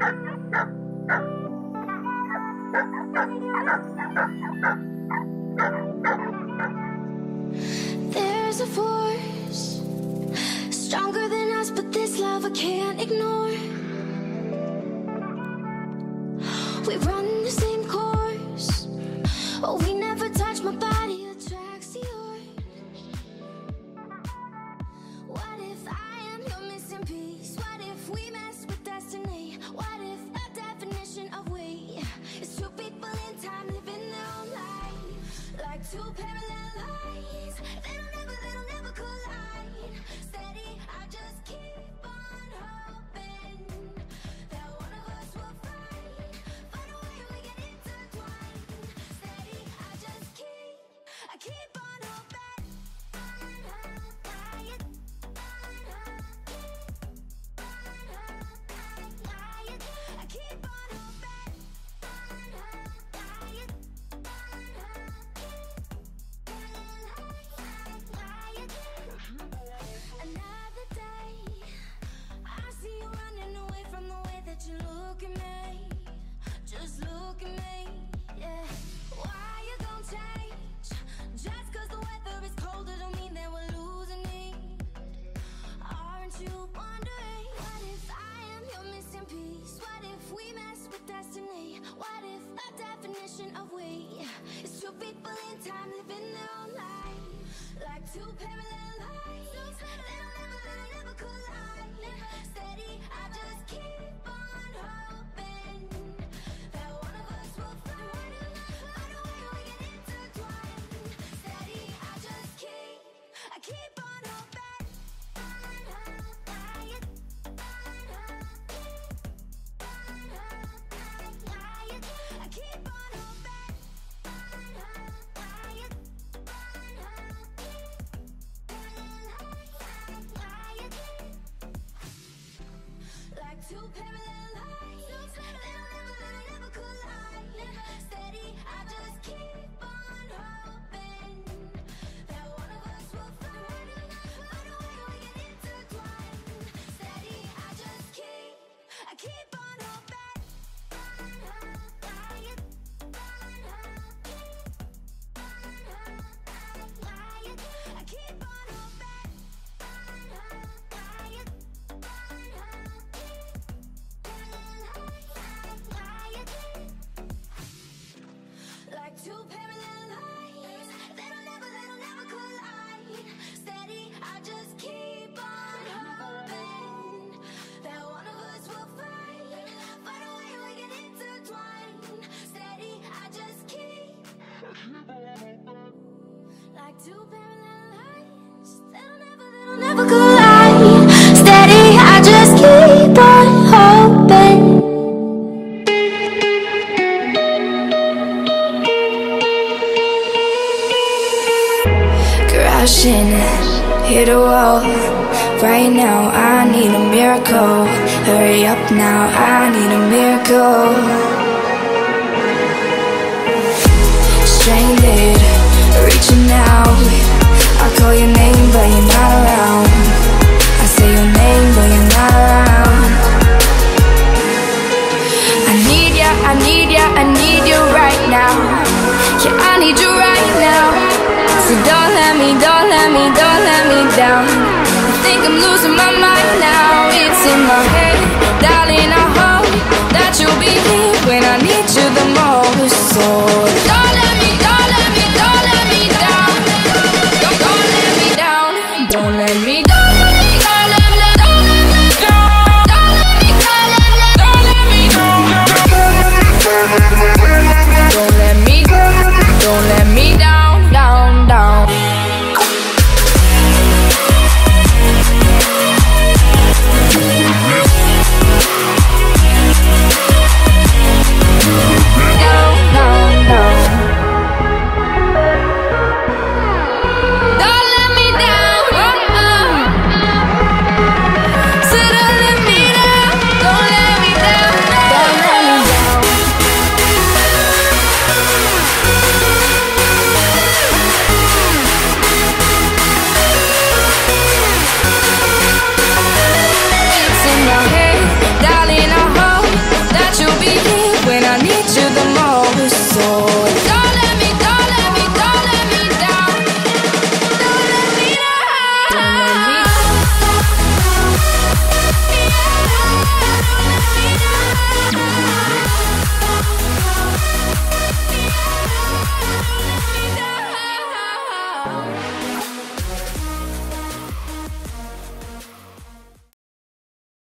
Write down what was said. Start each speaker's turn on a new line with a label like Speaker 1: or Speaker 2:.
Speaker 1: There's a force stronger than us, but this love I can't ignore. What if our definition of we is two people in time living their own life, like two parallel lives? Two parallel, never, never, never collide. Two parallel I just keep on. a wall Right now I need a miracle. Hurry up now, I need a miracle. Stranded, reaching out. I call your name but you're not around. I say your name but you're not around. I need ya, I need ya, I need you right now. Yeah, I need you right now. So don't down. I think I'm losing my mind now. It's in my head, darling. I hope that you'll be here when I need you the most. So.